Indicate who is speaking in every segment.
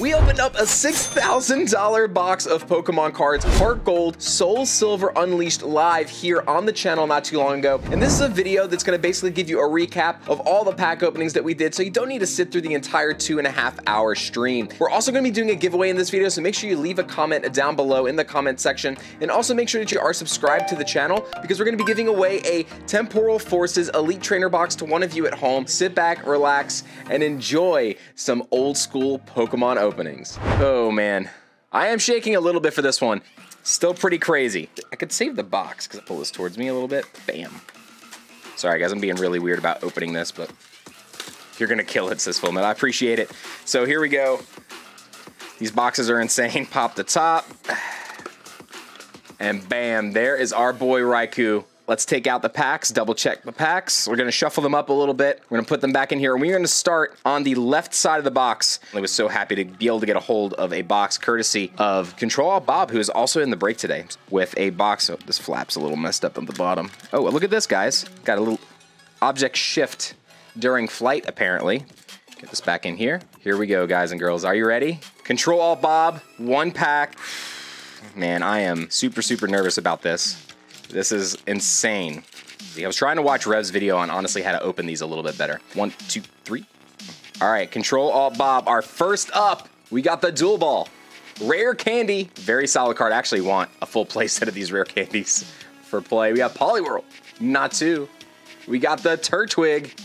Speaker 1: We opened up a $6,000 box of Pokemon cards, Heart Gold, Soul Silver Unleashed live here on the channel not too long ago. And this is a video that's gonna basically give you a recap of all the pack openings that we did, so you don't need to sit through the entire two and a half hour stream. We're also gonna be doing a giveaway in this video, so make sure you leave a comment down below in the comment section, and also make sure that you are subscribed to the channel, because we're gonna be giving away a Temporal Forces Elite Trainer box to one of you at home. Sit back, relax, and enjoy some old school Pokemon openings. Oh man, I am shaking a little bit for this one. Still pretty crazy. I could save the box because I pull this towards me a little bit. Bam. Sorry guys, I'm being really weird about opening this, but you're gonna kill it, says Fullmet. I appreciate it. So here we go. These boxes are insane. Pop the top. And bam, there is our boy Raikou. Let's take out the packs, double check the packs. We're gonna shuffle them up a little bit. We're gonna put them back in here, and we're gonna start on the left side of the box. I was so happy to be able to get a hold of a box courtesy of Control Bob, who is also in the break today with a box. Oh, this flap's a little messed up on the bottom. Oh, look at this, guys. Got a little object shift during flight, apparently. Get this back in here. Here we go, guys and girls. Are you ready? Control Bob, one pack. Man, I am super, super nervous about this. This is insane. I was trying to watch Rev's video on honestly how to open these a little bit better. One, two, three. All right, Control Alt Bob. Our first up, we got the Dual Ball. Rare Candy. Very solid card. I actually want a full play set of these rare candies for play. We got Poliwhirl. Not two. We got the Turtwig.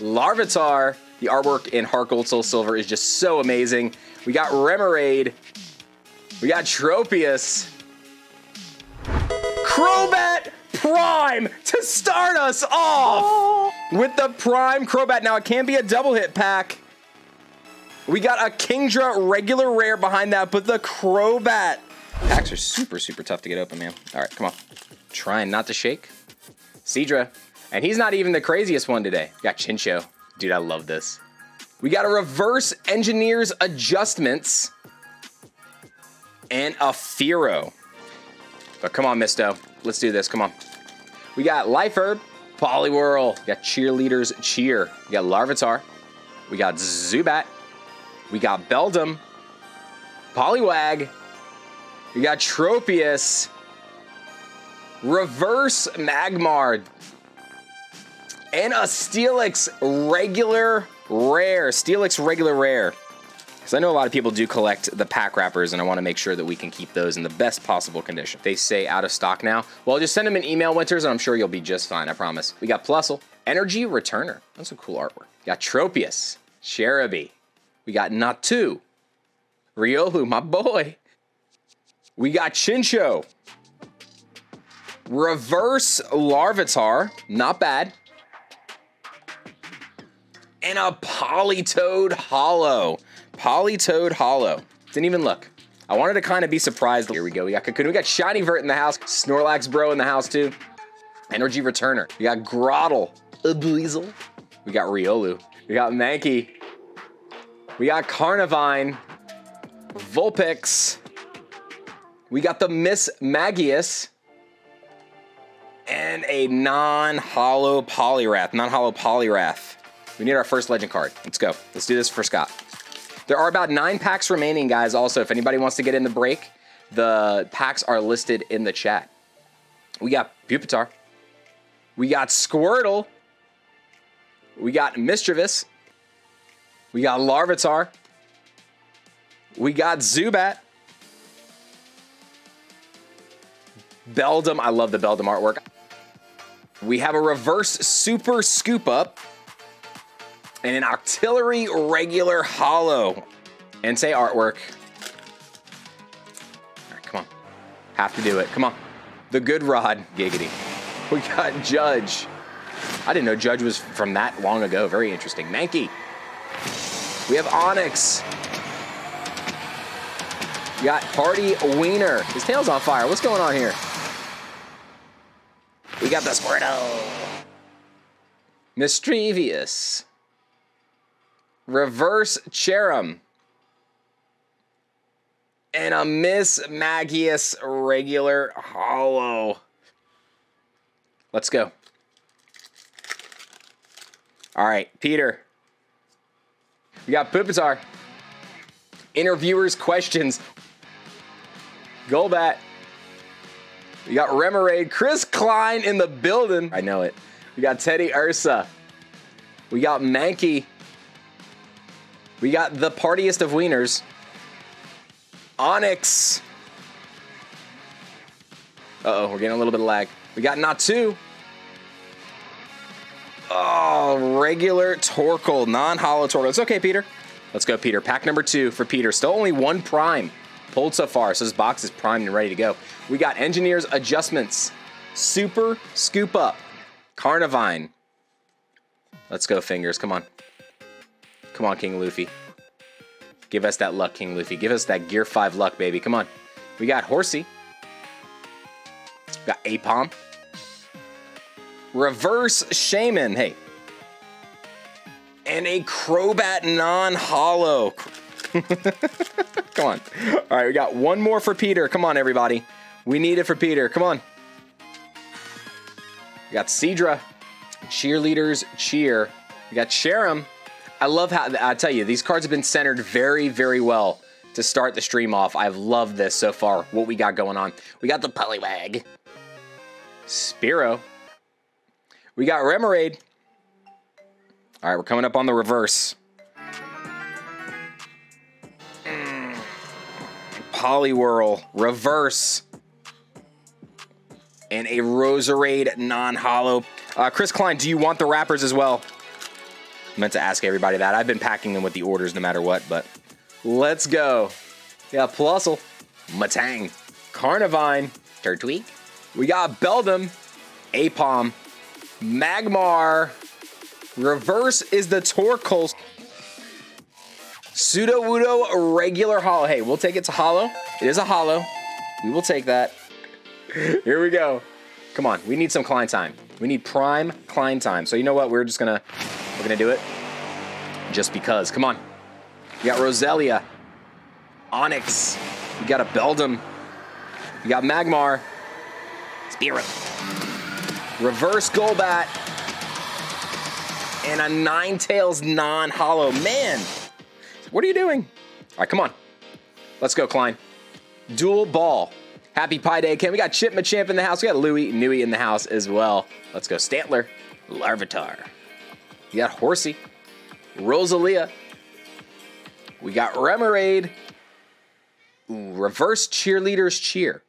Speaker 1: Larvitar. The artwork in Heart Gold Soul Silver is just so amazing. We got Remoraid. We got Tropius. Crobat Prime to start us off with the Prime Crobat. Now, it can be a double hit pack. We got a Kingdra regular rare behind that, but the Crobat. Packs are super, super tough to get open, man. All right, come on. Trying not to shake. Seadra. And he's not even the craziest one today. We got Chinchou. Dude, I love this. We got a reverse engineers adjustments and a Firo. But come on, Misto. Let's do this. Come on. We got Life Herb, Poliwhirl. We got Cheerleaders Cheer. We got Larvitar. We got Zubat. We got Beldum. Poliwag. We got Tropius. Reverse Magmar. And a Steelix regular rare. Steelix regular rare. Because I know a lot of people do collect the pack wrappers, and I want to make sure that we can keep those in the best possible condition. They say out of stock now. Well, just send them an email, Winters, and I'm sure you'll be just fine, I promise. We got Plusle, Energy Returner. That's some cool artwork. We got Tropius, Cherubi. We got Natu, Riolu, my boy. We got Chinchou. Reverse Larvitar, not bad. And a Politoed Hollow. Politoed Hollow. Didn't even look. I wanted to kind of be surprised. Here we go. We got Cocoon. We got Shiny Vert in the house. Snorlax Bro in the house too. Energy Returner. We got Grotle. Abuizel. We got Riolu. We got Mankey. We got Carnivine. Vulpix. We got the Miss Magius. And a non-hollow Poliwrath. Non-hollow Poliwrath. We need our first legend card. Let's go. Let's do this for Scott. There are about nine packs remaining, guys. Also, if anybody wants to get in the break, the packs are listed in the chat. We got Pupitar. We got Squirtle. We got Misdreavus. We got Larvitar. We got Zubat. Beldum. I love the Beldum artwork. We have a reverse super scoop up and an Octillery regular hollow. And say artwork. All right, come on. Have to do it. Come on. The good rod, giggity. We got Judge. I didn't know Judge was from that long ago. Very interesting. Mankey. We have Onix. We got Party Wiener. His tail's on fire. What's going on here? We got the Squirtle. Misdreavus. Reverse Cherrim. And a Mismagius regular hollow. Let's go. All right, Peter. We got Pupitar. interviewers' questions. Golbat. We got Remoraid. Chris Klein in the building. I know it. We got Teddiursa. We got Mankey. We got the partiest of wieners. Onix. Uh-oh, we're getting a little bit of lag. We got Natu. Oh, regular Torkoal, non-hollow Torkoal. It's okay, Peter. Let's go, Peter. Pack number two for Peter. Still only one prime pulled so far, so this box is primed and ready to go. We got Engineer's Adjustments, Super Scoop Up, Carnivine. Let's go, Fingers. Come on. Come on, King Luffy. Give us that luck, King Luffy. Give us that Gear 5 luck, baby. Come on. We got Horsey. Got Aipom. Reverse Shaman. Hey. And a Crobat non-hollow. Come on. All right, we got one more for Peter. Come on, everybody. We need it for Peter. Come on. We got Seadra. Cheerleaders cheer. We got Cherrim. I love how, I tell you, these cards have been centered very, very well to start the stream off. I've loved this so far, what we got going on. We got the Poliwag. Spearow. We got Remoraid. All right, we're coming up on the reverse. Mm. Poliwhirl, reverse. And a Roserade non-hollow. Uh, Chris Klein, do you want the wrappers as well? I meant to ask everybody that. I've been packing them with the orders no matter what, but let's go. Yeah, Plusle, Matang, Carnivine, Turtwig. We got Beldum, Aipom, Magmar. Reverse is the Torkoal. Sudowoodo regular hollow. Hey, we'll take it to hollow. It is a hollow. We will take that. Here we go. Come on, we need some Klein time. We need prime Klein time. So you know what? We're just gonna we're gonna do it just because. Come on. We got Roselia, Onix. We got a Beldum. We got Magmar. Spirit. Reverse Golbat. And a Ninetales non-hollow. Man, what are you doing? All right, come on. Let's go, Klein. Dual ball. Happy Pi Day, Ken. We got Chip Machamp in the house. We got Louie Nui in the house as well. Let's go. Stantler. Larvitar. We got Horsey. Roselia. We got Remoraid. Reverse cheerleaders cheer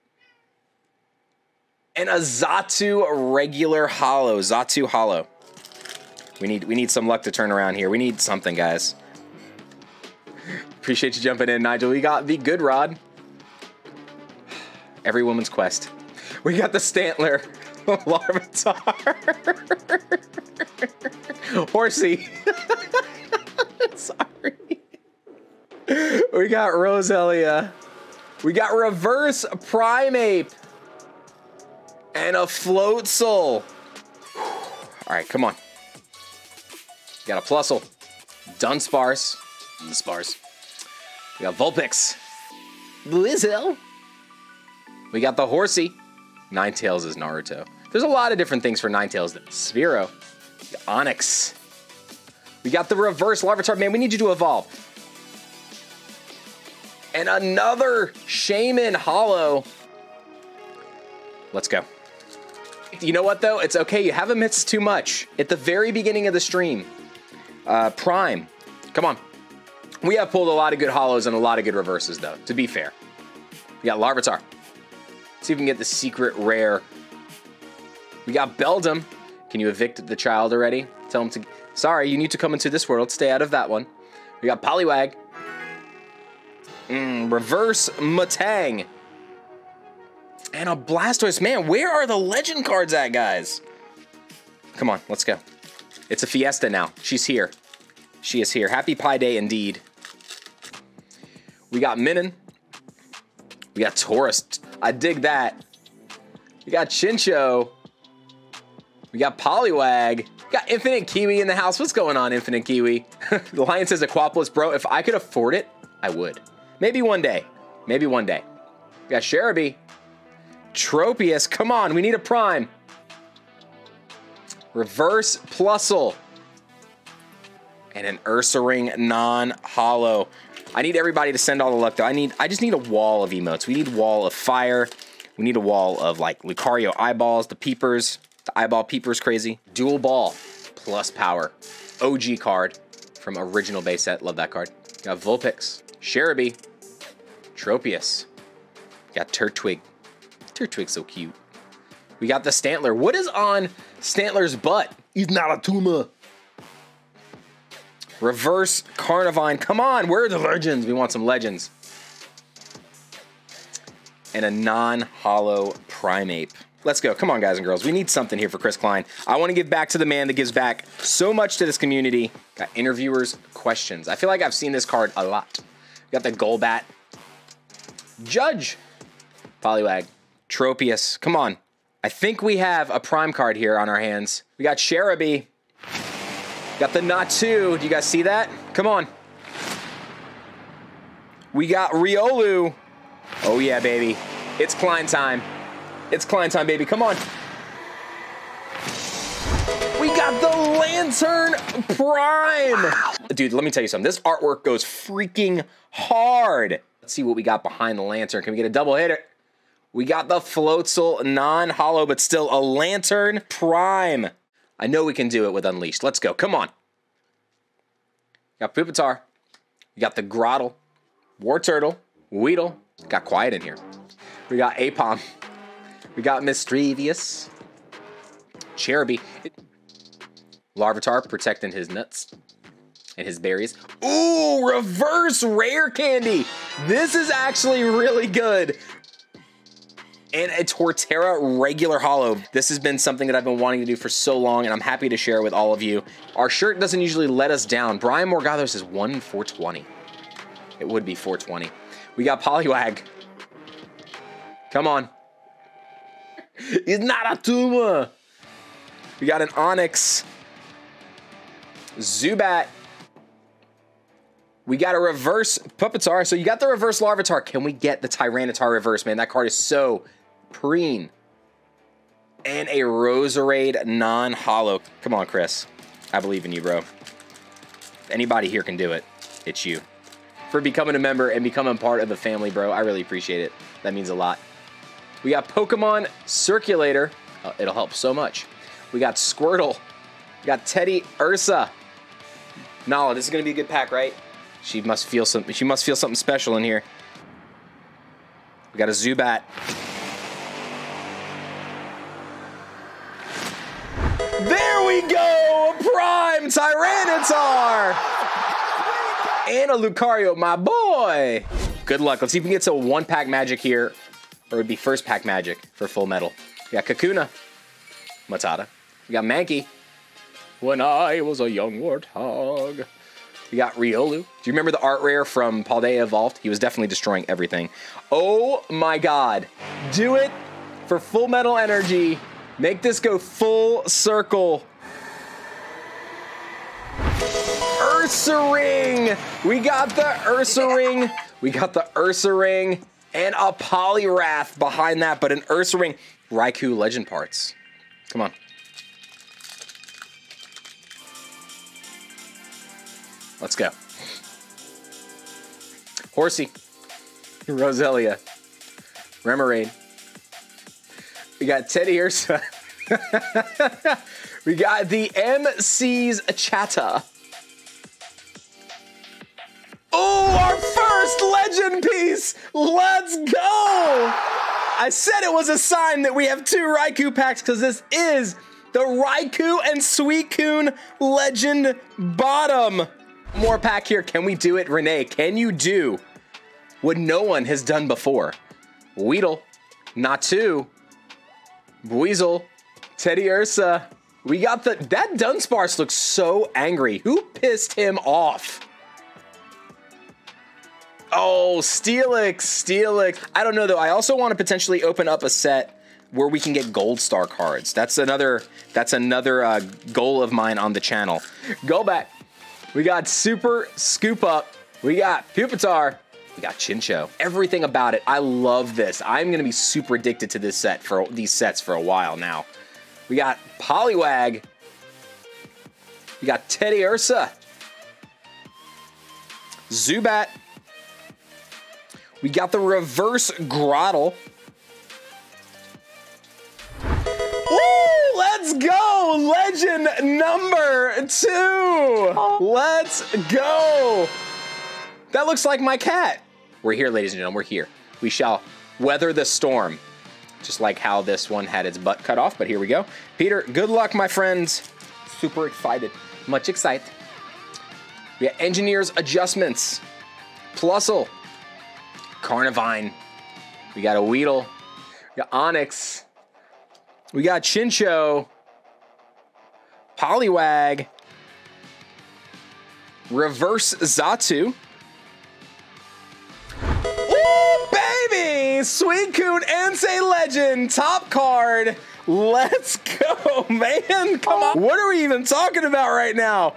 Speaker 1: and a Xatu regular hollow. Xatu hollow. We need we need some luck to turn around here. We need something, guys. Appreciate you jumping in, Nigel. We got the good rod. Every woman's quest. We got the Stantler. Larvitar. Horsey. Sorry. We got Roselia. We got Reverse Primeape and a Floatzel. All right, come on. got a Plusle, Dunsparce, Dunsparce. We got Vulpix, Blizzle. We got the Horsey. Ninetales is Naruto. There's a lot of different things for Nine Ninetales. Spearow, Onix. We got the reverse Larvitar. Man, we need you to evolve. And another Shaman Hollow. Let's go. You know what, though? It's okay. You haven't missed too much. At the very beginning of the stream, uh, Prime, come on. We have pulled a lot of good hollows and a lot of good reverses, though, to be fair. We got Larvitar. Let's See if we can get the secret rare. We got Beldum. Can you evict the child already? Tell him to... Sorry, you need to come into this world. Stay out of that one. We got Poliwag. Mm, reverse Matang. And a Blastoise. Man, where are the legend cards at, guys? Come on, let's go. It's a fiesta now. She's here. She is here. Happy Pi Day indeed. We got Minun. We got Tauros. I dig that. We got Chinchou. We got Poliwag. Got Infinite Kiwi in the house. What's going on, Infinite Kiwi? the Lion says Aquapolis, bro. If I could afford it, I would. Maybe one day. Maybe one day. We got Cherubi. Tropius, come on, we need a prime. Reverse Plusle. and an Ursaring non-hollow. I need everybody to send all the luck though. I need, I just need a wall of emotes. We need wall of fire. We need a wall of like Lucario eyeballs, the peepers, the eyeball peepers crazy. Dual ball plus power. OG card from original base set. Love that card. Got Vulpix, Cherubi, Tropius. Got Turtwig. Turtwig's so cute. We got the Stantler. What is on Stantler's butt? He's not a tumor. Reverse Carnivine. Come on, where are the legends? We want some legends. And a non-hollow Primeape. Let's go. Come on, guys and girls. We need something here for Chris Klein. I want to give back to the man that gives back so much to this community. Got interviewers' questions. I feel like I've seen this card a lot. Got the Golbat. Judge. Poliwag. Tropius. Come on. I think we have a prime card here on our hands. We got Cherubi. Got the Natu. Do you guys see that? Come on. We got Riolu. Oh yeah, baby. It's Klein time. It's Klein time, baby. Come on. We got the Lanturn Prime. Wow. Dude, let me tell you something. This artwork goes freaking hard. Let's see what we got behind the Lanturn. Can we get a double hitter? We got the Floatzel non-hollow, but still a Lanturn Prime. I know we can do it with Unleashed. Let's go. Come on. Got Pupitar. Got the Grotle. Wartortle. Weedle. Got quiet in here. We got Aipom. We got Mischievous. Cherubi. Larvitar protecting his nuts and his berries. Ooh, reverse rare candy. This is actually really good and a Torterra regular hollow. This has been something that I've been wanting to do for so long, and I'm happy to share it with all of you. Our shirt doesn't usually let us down. Brian Morgathos is 1 420. It would be 420. We got Poliwag. Come on. He's not a tumor. We got an Onix. Zubat. We got a reverse Pupitar. So you got the reverse Larvitar. Can we get the Tyranitar reverse, man? That card is so Preen. And a Roserade non-hollow. Come on, Chris. I believe in you, bro. Anybody here can do it, it's you. For becoming a member and becoming part of the family, bro. I really appreciate it. That means a lot. We got Pokemon Circulator. Oh, it'll help so much. We got Squirtle. We got Teddy Ursa. Nala, this is gonna be a good pack, right? She must feel something. She must feel something special in here. We got a Zubat. There we go! A Prime Tyranitar! And a Lucario, my boy! Good luck. Let's see if we can get to one pack magic here. Or it would be first pack magic for full metal. We got Kakuna. Matata. We got Mankey. When I was a young warthog. We got Riolu. Do you remember the art rare from Paldea Evolved? He was definitely destroying everything. Oh my god. Do it for full metal energy Make this go full circle. Ursaring! We got the Ursaring. We got the Ursaring and a Poliwrath behind that, but an Ursaring. Raikou Legend Parts. Come on. Let's go. Horsey. Roselia. Remoraid. We got Teddiursa. we got the MC's Chatta. Let's go! I said it was a sign that we have two Raikou packs because this is the Raikou and Suicune Legend Bottom. More pack here. Can we do it, Renee? Can you do what no one has done before? Weedle, Natu, Weasel, Teddiursa. We got the, that Dunsparce looks so angry. Who pissed him off? Oh, Steelix, Steelix. I don't know though. I also want to potentially open up a set where we can get gold star cards. That's another, that's another uh, goal of mine on the channel. Go back. We got Super Scoop Up. We got Pupitar. We got Chinchou. Everything about it. I love this. I'm gonna be super addicted to this set for these sets for a while now. We got Poliwag. We got Teddiursa. Zubat. We got the reverse Grotle. Ooh, let's go! Legend number two! Oh. Let's go! That looks like my cat. We're here, ladies and gentlemen, we're here. We shall weather the storm. Just like how this one had its butt cut off, but here we go. Peter, good luck, my friends. Super excited. Much excited. We got Engineers Adjustments. Plusle. Carnivine. We got a Weedle. We got Onix. We got Chinchou. Poliwag. Reverse Xatu. Ooh, baby! Suicune Ansei Legend, top card. Let's go, man. Come on. What are we even talking about right now?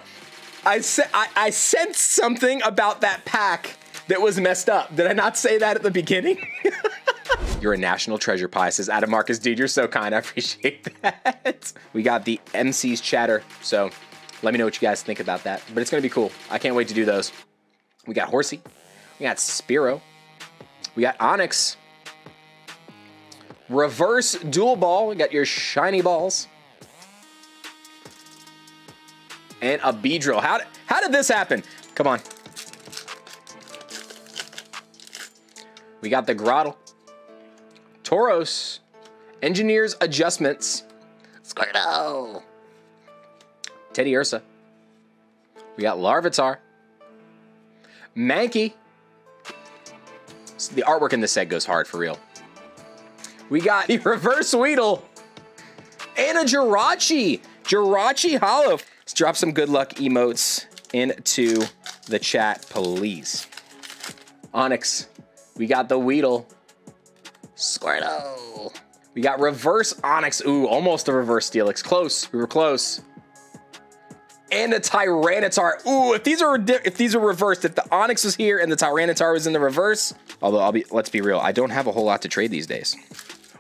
Speaker 1: I, se- I, I sensed something about that pack that was messed up. Did I not say that at the beginning? you're a national treasure pie, says Adam Marcus. Dude, you're so kind. I appreciate that. We got the MC's chatter. So let me know what you guys think about that. But it's going to be cool. I can't wait to do those. We got Horsey. We got Spearow. We got Onix. Reverse dual ball. We got your shiny balls. And a Beedrill. How how did this happen? Come on. We got the Grotle. Tauros. Engineers Adjustments. Squirtle. Teddiursa. We got Larvitar. Mankey. The artwork in this set goes hard for real. We got the Reverse Weedle. And a Jirachi. Jirachi Hollow. Let's drop some good luck emotes into the chat, please. Onix. We got the Weedle. Squirtle. We got Reverse Onix. Ooh, almost a Reverse Steelix. Close. We were close. And a Tyranitar. Ooh, if these are if these are reversed, if the Onix was here and the Tyranitar was in the reverse, although I'll be let's be real, I don't have a whole lot to trade these days.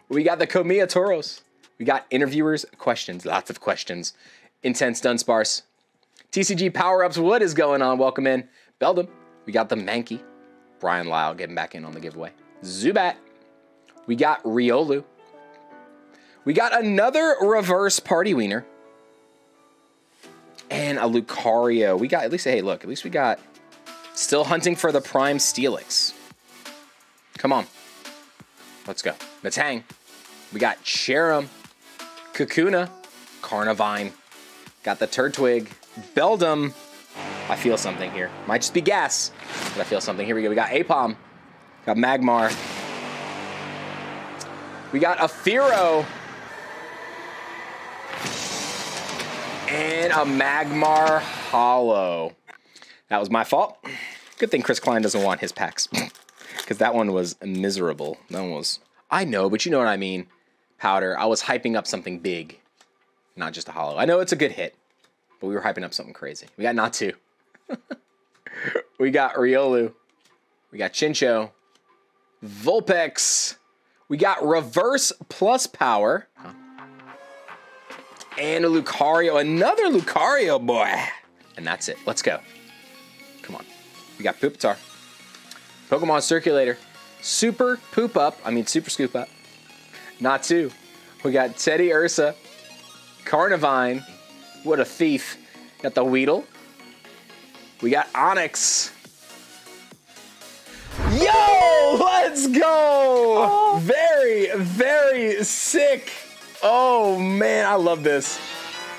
Speaker 1: We got the Komiya Tauros. We got interviewers, questions, lots of questions. Intense Dunsparce. TCG power-ups, what is going on? Welcome in. Beldum. We got the Mankey. Brian Lyle getting back in on the giveaway. Zubat. We got Riolu. We got another reverse party wiener. And a Lucario. We got, at least, hey, look, at least we got still hunting for the prime Steelix. Come on. Let's go. Matang. We got Cherrim. Kakuna. Carnivine. Got the Turtwig. Beldum. I feel something here. Might just be gas, but I feel something. Here we go. We got Aipom. Got Magmar. We got a Firo. And a Magmar Hollow. That was my fault. Good thing Chris Klein doesn't want his packs. Because that one was miserable. That one was... I know, but you know what I mean. Powder. I was hyping up something big. Not just a hollow. I know it's a good hit. But we were hyping up something crazy. We got Natu. we got Riolu. We got Chinchou. Vulpix. We got Reverse Plus Power. And a Lucario. Another Lucario, boy. And that's it. Let's go. Come on. We got Pupitar. Pokemon Circulator. Super Poop Up. I mean, Super Scoop Up. Natu. We got Teddiursa. Carnivine. What a thief. Got the Weedle. We got Onix. Yo, let's go! Oh. Very, very sick. Oh man, I love this.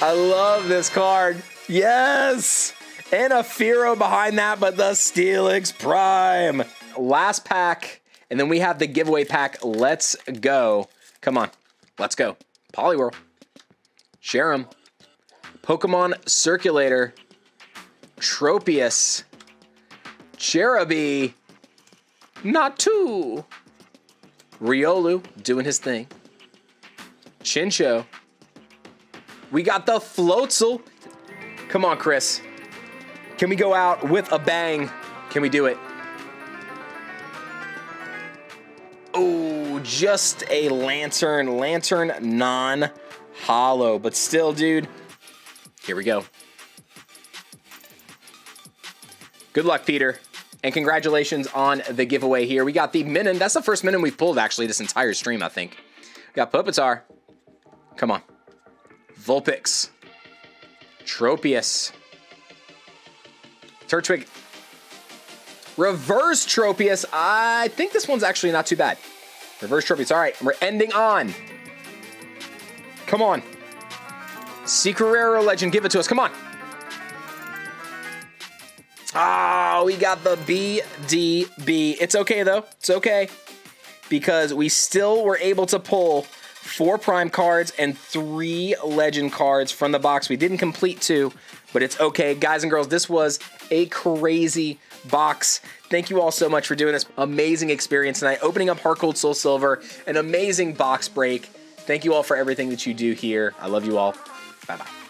Speaker 1: I love this card. Yes! And a Firo behind that, but the Steelix Prime. Last pack, and then we have the giveaway pack. Let's go. Come on, let's go. Poliwhirl. Cherrim. Pokemon Circulator. Tropius. Cherubi. Natu. Riolu doing his thing. Chinchou. We got the Floatzel. Come on, Chris. Can we go out with a bang? Can we do it? Oh, just a Lanturn. Lanturn non-hollow. But still, dude. Here we go. Good luck, Peter. And congratulations on the giveaway here. We got the Minun. That's the first Minun we've pulled, actually, this entire stream, I think. We got Pupitar. Come on. Vulpix. Tropius. Turtwig. Reverse Tropius. I think this one's actually not too bad. Reverse Tropius. All right, we're ending on. Come on. Secret Legend, give it to us. Come on. Oh, we got the BDB. It's okay, though. It's okay. Because we still were able to pull four Prime cards and three Legend cards from the box. We didn't complete two, but it's okay. Guys and girls, this was a crazy box. Thank you all so much for doing this amazing experience tonight. Opening up Heart Gold Soul Silver, an amazing box break. Thank you all for everything that you do here. I love you all. Bye bye.